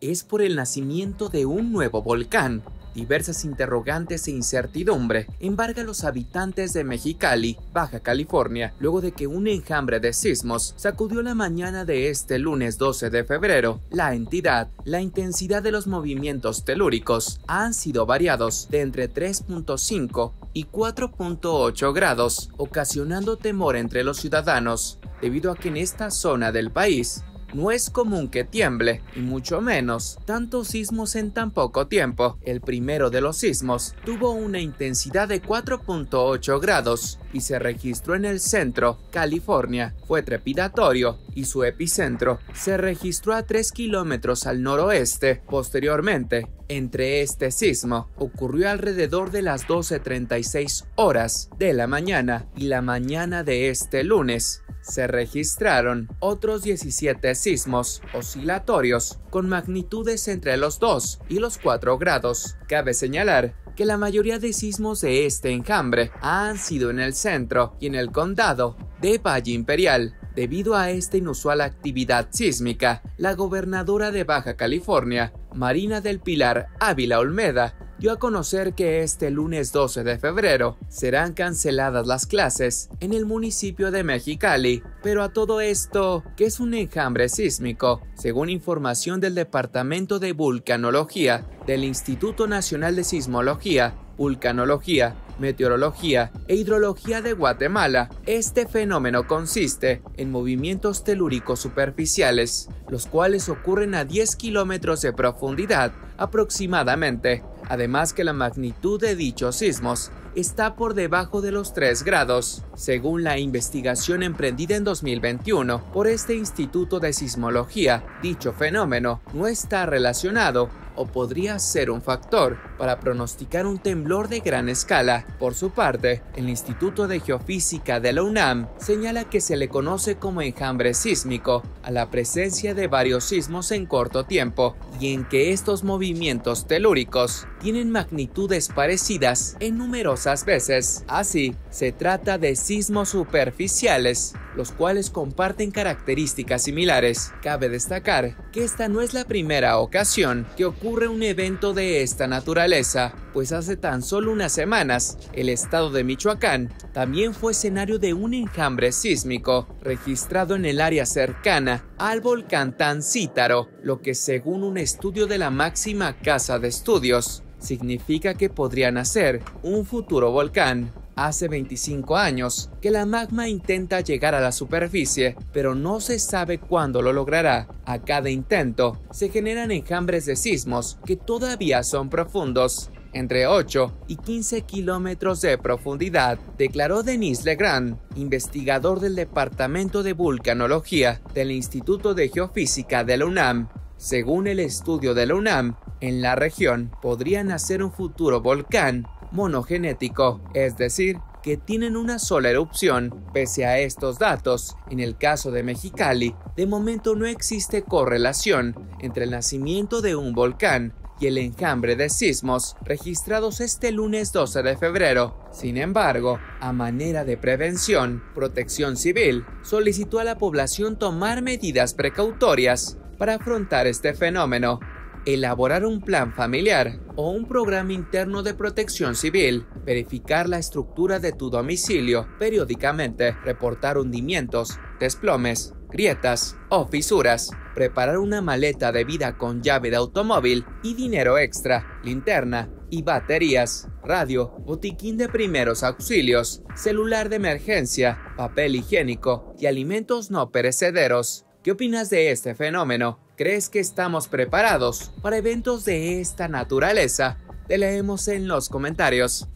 es por el nacimiento de un nuevo volcán. Diversas interrogantes e incertidumbre embarga a los habitantes de Mexicali, Baja California, luego de que un enjambre de sismos sacudió la mañana de este lunes 12 de febrero. La entidad, la intensidad de los movimientos telúricos han sido variados de entre 3.5 y 4.8 grados, ocasionando temor entre los ciudadanos, debido a que en esta zona del país no es común que tiemble, y mucho menos tantos sismos en tan poco tiempo. El primero de los sismos tuvo una intensidad de 4.8 grados y se registró en el centro, California. Fue trepidatorio y su epicentro se registró a 3 kilómetros al noroeste. Posteriormente, entre este sismo ocurrió alrededor de las 12.36 horas de la mañana y la mañana de este lunes se registraron otros 17 sismos oscilatorios con magnitudes entre los 2 y los 4 grados. Cabe señalar que la mayoría de sismos de este enjambre han sido en el centro y en el condado de Valle Imperial. Debido a esta inusual actividad sísmica, la gobernadora de Baja California, Marina del Pilar Ávila Olmeda, dio a conocer que este lunes 12 de febrero serán canceladas las clases en el municipio de Mexicali. Pero a todo esto, ¿qué es un enjambre sísmico? Según información del Departamento de Vulcanología del Instituto Nacional de Sismología, Vulcanología, Meteorología e Hidrología de Guatemala. Este fenómeno consiste en movimientos telúricos superficiales, los cuales ocurren a 10 kilómetros de profundidad aproximadamente además que la magnitud de dichos sismos está por debajo de los 3 grados, según la investigación emprendida en 2021 por este Instituto de Sismología. Dicho fenómeno no está relacionado o podría ser un factor para pronosticar un temblor de gran escala. Por su parte, el Instituto de Geofísica de la UNAM señala que se le conoce como enjambre sísmico a la presencia de varios sismos en corto tiempo y en que estos movimientos telúricos tienen magnitudes parecidas en numerosas veces. Así, se trata de sismos superficiales los cuales comparten características similares. Cabe destacar que esta no es la primera ocasión que ocurre un evento de esta pues hace tan solo unas semanas el estado de Michoacán también fue escenario de un enjambre sísmico registrado en el área cercana al volcán Tancítaro, lo que según un estudio de la máxima casa de estudios significa que podría nacer un futuro volcán hace 25 años que la magma intenta llegar a la superficie, pero no se sabe cuándo lo logrará. A cada intento se generan enjambres de sismos que todavía son profundos, entre 8 y 15 kilómetros de profundidad, declaró Denis Legrand, investigador del Departamento de Vulcanología del Instituto de Geofísica de la UNAM. Según el estudio de la UNAM, en la región podría nacer un futuro volcán monogenético, es decir, que tienen una sola erupción. Pese a estos datos, en el caso de Mexicali, de momento no existe correlación entre el nacimiento de un volcán y el enjambre de sismos registrados este lunes 12 de febrero. Sin embargo, a manera de prevención, Protección Civil solicitó a la población tomar medidas precautorias para afrontar este fenómeno elaborar un plan familiar o un programa interno de protección civil, verificar la estructura de tu domicilio periódicamente, reportar hundimientos, desplomes, grietas o fisuras, preparar una maleta de vida con llave de automóvil y dinero extra, linterna y baterías, radio, botiquín de primeros auxilios, celular de emergencia, papel higiénico y alimentos no perecederos. ¿Qué opinas de este fenómeno? ¿Crees que estamos preparados para eventos de esta naturaleza? Te leemos en los comentarios.